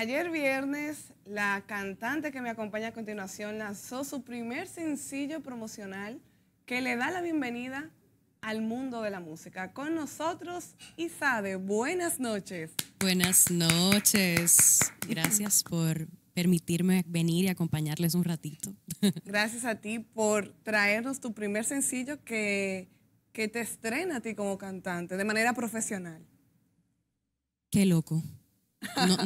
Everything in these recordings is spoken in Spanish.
Ayer viernes, la cantante que me acompaña a continuación lanzó su primer sencillo promocional que le da la bienvenida al mundo de la música. Con nosotros, Isade. Buenas noches. Buenas noches. Gracias por permitirme venir y acompañarles un ratito. Gracias a ti por traernos tu primer sencillo que, que te estrena a ti como cantante de manera profesional. Qué loco.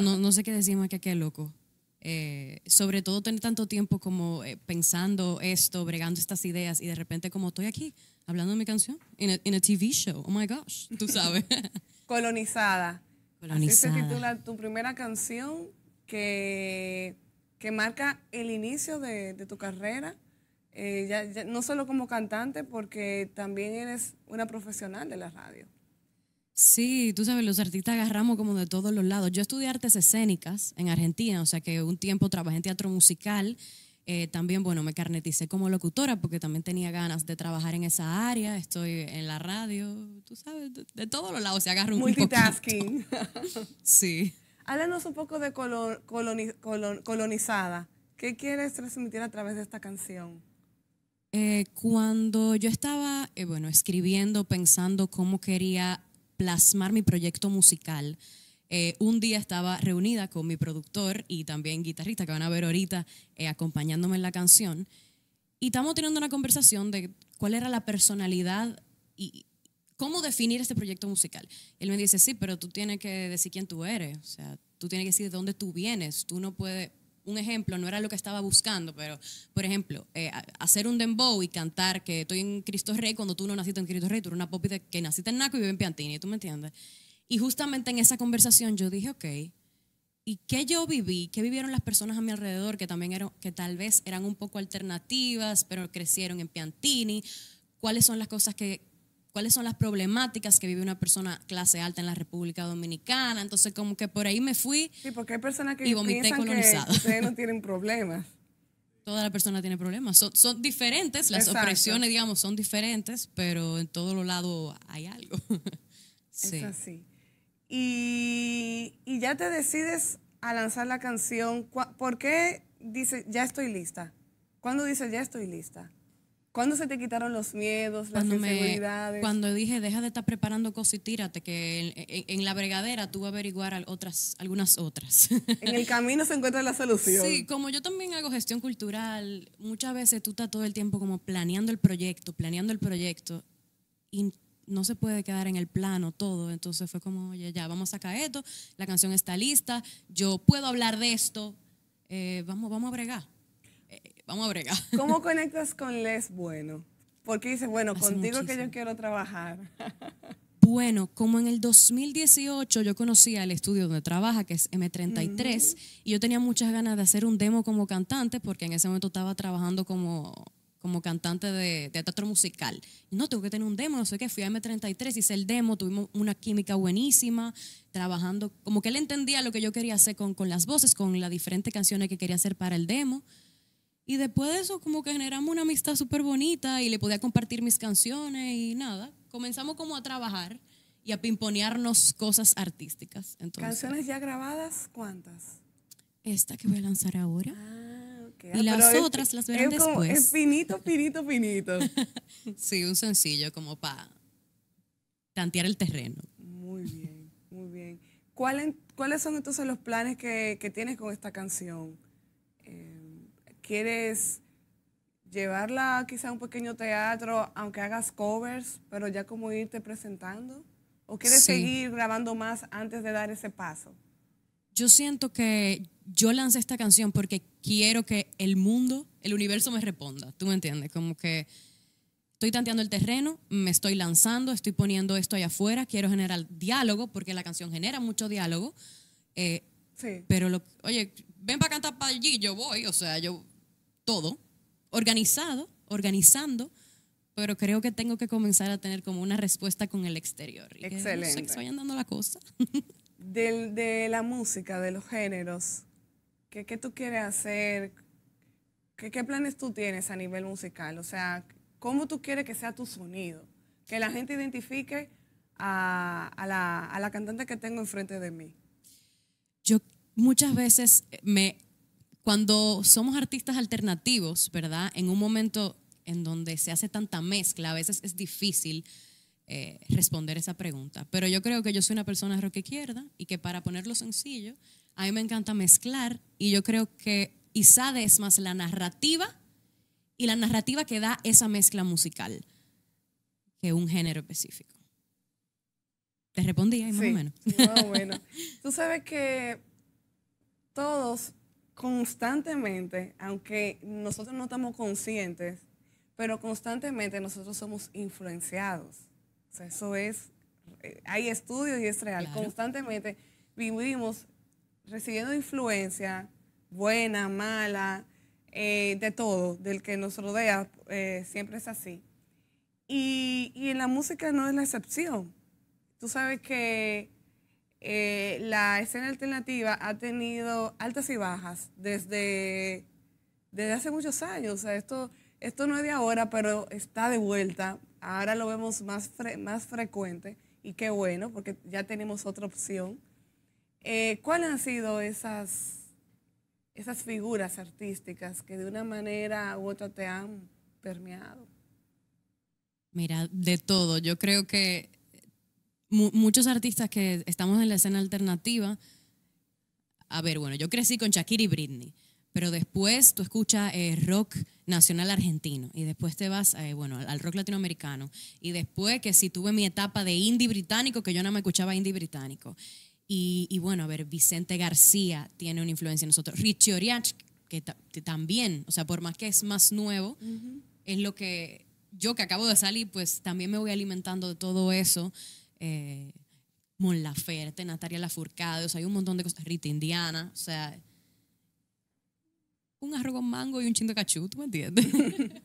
No, no, sé qué decir más que qué loco. Eh, sobre todo tener tanto tiempo como eh, pensando esto, bregando estas ideas y de repente como estoy aquí hablando de mi canción en a, TV show. Oh my gosh, tú sabes. Colonizada. Colonizada. Así se titula tu primera canción que, que marca el inicio de, tu carrera. Eh, no solo como cantante, porque también eres una profesional de la radio. Sí, tú sabes, los artistas agarramos como de todos los lados. Yo estudié artes escénicas en Argentina, o sea que un tiempo trabajé en teatro musical. Eh, también, bueno, me carneticé como locutora porque también tenía ganas de trabajar en esa área. Estoy en la radio, tú sabes, de, todos los lados se agarra un Multitasking. sí. Háblanos un poco de colonizada. ¿Qué quieres transmitir a través de esta canción? Eh, cuando yo estaba, eh, bueno, escribiendo, pensando cómo quería plasmar mi proyecto musical. Eh, un día estaba reunida con mi productor y también guitarrista que van a ver ahorita eh, acompañándome en la canción y estamos teniendo una conversación de cuál era la personalidad y cómo definir este proyecto musical. Él me dice, sí, pero tú tienes que decir quién tú eres, o sea, tú tienes que decir de dónde tú vienes, tú no puedes, un ejemplo, no era lo que estaba buscando, pero, por ejemplo, eh, hacer un dembow y cantar que estoy en Cristo Rey cuando tú no naciste en Cristo Rey, tú eres una popi que naciste en Naco y vive en Piantini, ¿tú me entiendes? Y justamente en esa conversación yo dije, ok, ¿y qué yo viví? ¿Qué vivieron las personas a mi alrededor que también eran, que tal vez eran un poco alternativas, pero crecieron en Piantini? ¿Cuáles son las cosas que, cuáles son las problemáticas que vive una persona clase alta en la República Dominicana. Entonces, como que por ahí me fui. Sí, porque hay personas que piensan que ustedes no tienen problemas. Toda la persona tiene problemas. Son, diferentes, las opresiones, digamos, son diferentes, pero en todos los lados hay algo. sí. Es así. Y, y ya te decides a lanzar la canción. ¿Por qué dice ya estoy lista? ¿Cuándo dice ya estoy lista? ¿Cuándo se te quitaron los miedos, las inseguridades? cuando dije, deja de estar preparando cosas y tírate, que en, la bregadera tú vas a averiguar otras, algunas otras. En el camino se encuentra la solución. Sí, como yo también hago gestión cultural, muchas veces tú estás todo el tiempo como planeando el proyecto, planeando el proyecto, y no se puede quedar en el plano todo. Entonces fue como, oye, ya, vamos a sacar esto, la canción está lista, yo puedo hablar de esto, eh, vamos, vamos a bregar vamos a bregar. ¿Cómo conectas con Les Bueno? Porque dices, bueno, contigo que yo quiero trabajar. Bueno, como en el 2018 yo conocí al estudio donde trabaja, que es M33, y yo tenía muchas ganas de hacer un demo como cantante, porque en ese momento estaba trabajando como, como cantante de, teatro musical. No, tengo que tener un demo, no sé qué, fui a M33, hice el demo, tuvimos una química buenísima, trabajando, como que él entendía lo que yo quería hacer con, con las voces, con las diferentes canciones que quería hacer para el demo. Y después de eso, como que generamos una amistad súper bonita y le podía compartir mis canciones y nada. Comenzamos como a trabajar y a pimponearnos cosas artísticas. ¿Canciones ya grabadas? ¿Cuántas? Esta que voy a lanzar ahora. Ah, ok. Y ah, las otras las verán es después. es finito, finito, finito. sí, un sencillo como para tantear el terreno. Muy bien, muy bien. ¿Cuáles son entonces los planes que, que tienes con esta canción? Quieres llevarla quizá a un pequeño teatro, aunque hagas covers, pero ya como irte presentando? ¿O quieres seguir grabando más antes de dar ese paso? Yo siento que yo lancé esta canción porque quiero que el mundo, el universo me responda. ¿Tú me entiendes? Como que estoy tanteando el terreno, me estoy lanzando, estoy poniendo esto allá afuera, quiero generar diálogo porque la canción genera mucho diálogo. Eh, sí. Pero, lo, oye, ven para cantar para allí, yo voy, o sea, yo todo, organizado, organizando, pero creo que tengo que comenzar a tener como una respuesta con el exterior. Excelente. Que, se vayan dando la cosa. de la música, de los géneros, ¿qué, qué tú quieres hacer? ¿Qué, ¿Qué planes tú tienes a nivel musical? O sea, ¿cómo tú quieres que sea tu sonido? Que la gente identifique a, a, la, a la cantante que tengo enfrente de mí. Yo muchas veces me, cuando somos artistas alternativos, ¿verdad? En un momento en donde se hace tanta mezcla, a veces es difícil eh, responder esa pregunta. Pero yo creo que yo soy una persona rock izquierda y que para ponerlo sencillo, a mí me encanta mezclar y yo creo que Isade es más la narrativa y la narrativa que da esa mezcla musical que un género específico. ¿Te respondí ahí más o menos? bueno. Tú sabes que todos constantemente, aunque nosotros no estamos conscientes, pero constantemente nosotros somos influenciados. O sea, eso es, eh, hay estudios y es real. Constantemente vivimos recibiendo influencia, buena, mala, eh, de todo, del que nos rodea, eh, siempre es así. Y, y, en la música no es la excepción. Tú sabes que eh, la escena alternativa ha tenido altas y bajas desde, desde hace muchos años. O sea, esto, esto no es de ahora, pero está de vuelta. Ahora lo vemos más, más frecuente y qué bueno, porque ya tenemos otra opción. ¿Cuáles han sido esas esas figuras artísticas que de una manera u otra te han permeado? Mira, de todo. Yo creo que muchos artistas que estamos en la escena alternativa, a ver, bueno, yo crecí con Shakira y Britney, pero después tú escuchas eh, rock nacional argentino y después te vas, eh, bueno, al rock latinoamericano y después que si tuve mi etapa de indie británico, que yo no me escuchaba indie británico y, bueno, a ver, Vicente García tiene una influencia en nosotros. Richie Oriach, que, también, o sea, por más que es más nuevo, es lo que yo que acabo de salir, pues también me voy alimentando de todo eso. Eh, Mon Laferte, Natalia Lafourcade, o sea, hay un montón de cosas. Rita Indiana, o sea, un arroz con mango y un chingo de cachú, ¿tú me entiendes?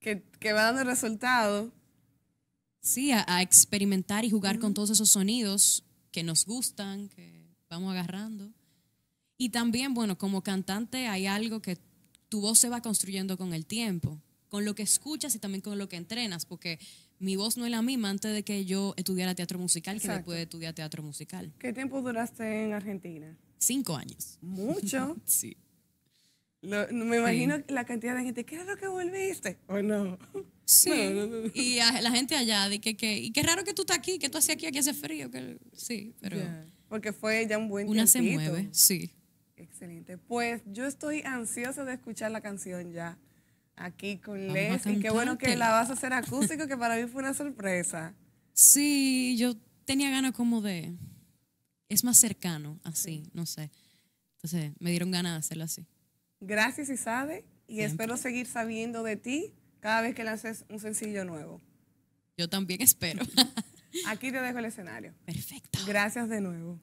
que, que, va dando resultado. Sí, a, experimentar y jugar con todos esos sonidos que nos gustan, que vamos agarrando. Y también, bueno, como cantante hay algo que tu voz se va construyendo con el tiempo, con lo que escuchas y también con lo que entrenas, porque mi voz no es la misma antes de que yo estudiara teatro musical que después de estudiar teatro musical. ¿Qué tiempo duraste en Argentina? Cinco años. ¿Mucho? sí. me imagino la cantidad de gente, ¿qué lo que volviste? ¿O no? Sí. y la gente allá, de que, que, y qué raro que tú estás aquí, que tú haces aquí, aquí hace frío. Que, sí, pero. Porque fue ya un buen Una se mueve, sí. Excelente. Pues yo estoy ansiosa de escuchar la canción ya aquí con Les. Y qué bueno que la vas a hacer acústico, que para mí fue una sorpresa. Sí, yo tenía ganas como de. Es más cercano, así, no sé. Entonces me dieron ganas de hacerlo así. Gracias, Isade. Y espero seguir sabiendo de ti cada vez que lances un sencillo nuevo. Yo también espero. Aquí te dejo el escenario. Perfecto. Gracias de nuevo.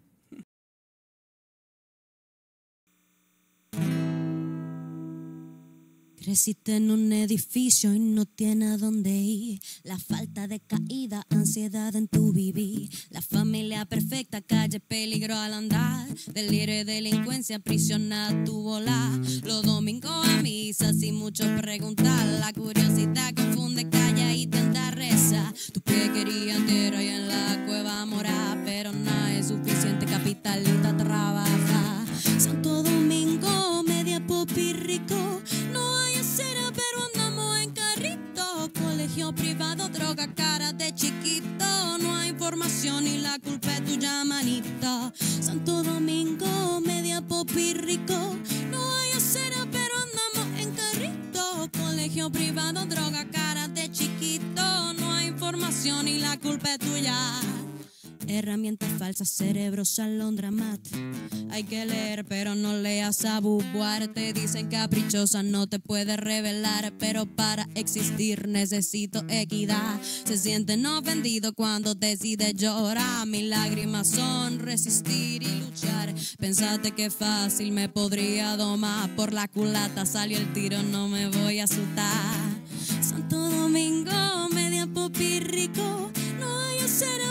Creciste en un edificio y no tiene a dónde ir. La falta de caída, ansiedad en tu vivir. La familia perfecta, calle peligro al andar. Delirio y delincuencia, aprisionada tu volar. Los domingos a misa sin mucho preguntar. La curiosidad No hay acera, pero andamos en carrito. Colegio privado, droga cara de chiquito. No hay información y la culpa es tuya. Herramientas falsas, cerebros, mat Hay que leer, pero no leas a Te Dicen caprichosa, no te puedes revelar, pero para existir necesito equidad. Se sienten ofendidos cuando decides llorar. Mis lágrimas son resistir y luchar. Pensate que fácil me podría domar. Por la culata salió el tiro, no me voy a asustar. Santo Domingo, media rico No hay pero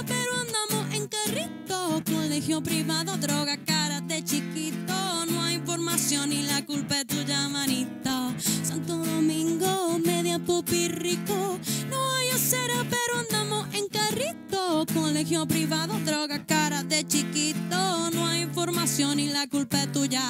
colegio privado, droga cara de chiquito. No hay información y la culpa es tuya, manito. Santo Domingo, media pupi rico. No hay acera, pero andamos en carrito. Colegio privado, droga cara de chiquito. No hay información y la culpa es tuya.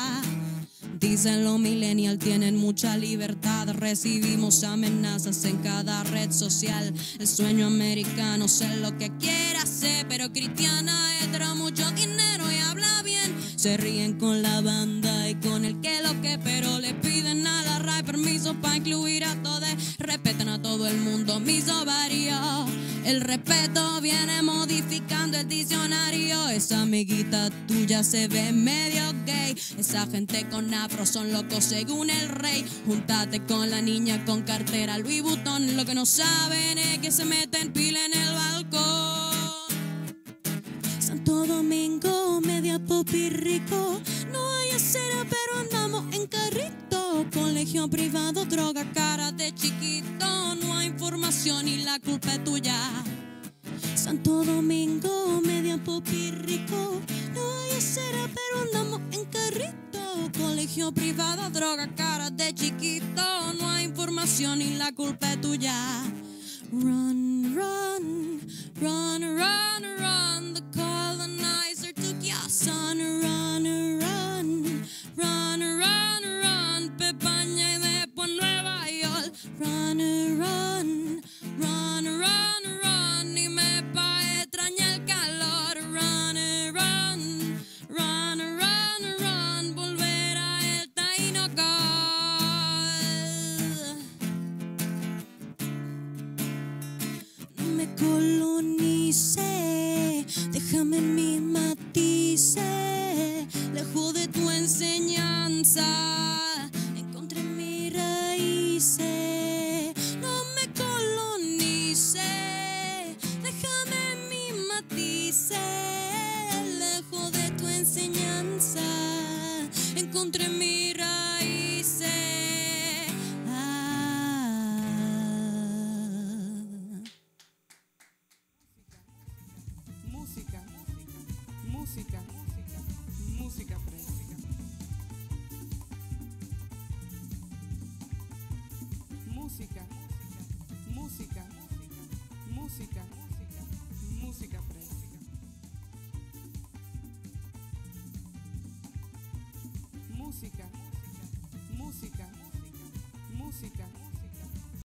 Dicen los millennials tienen mucha libertad, recibimos amenazas en cada red social. El sueño americano sé lo que quiera hacer, pero cristiana trae mucho dinero y habla bien. Se ríen con la banda y con el que lo que, pero le piden a la RAI permiso para incluir a todos. Respetan a todo el mundo, mis ovarios. El respeto viene modificando el diccionario. Esa amiguita tuya se ve medio gay. Esa gente con afro son locos según el rey. Juntate con la niña con cartera Louis Vuitton. Lo que no saben es que se meten pila en el balcón. Santo Domingo, media pop y rico. No hay acera, pero andamos en carrito. Colegio privado, droga cara de chiquito. No hay información y la culpa es tuya. Santo Domingo, media pop y rico. No hay acera, pero andamos en carrito. Colegio privado, droga cara de chiquito. No hay información y la culpa es tuya. Run, run, run, run, run. The colonizer took your son. Run, música, música, música